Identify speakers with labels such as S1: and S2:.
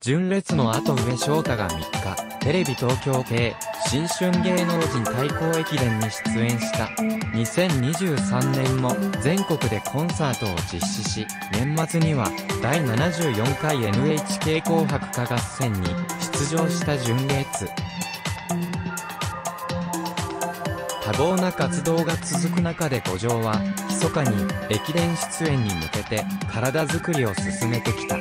S1: 純烈の後上翔太が3日、テレビ東京系、新春芸能人対抗駅伝に出演した。2023年も全国でコンサートを実施し、年末には第74回 NHK 紅白歌合戦に出場した純烈。多忙な活動が続く中で五条は、密かに駅伝出演に向けて体づくりを進めてきた。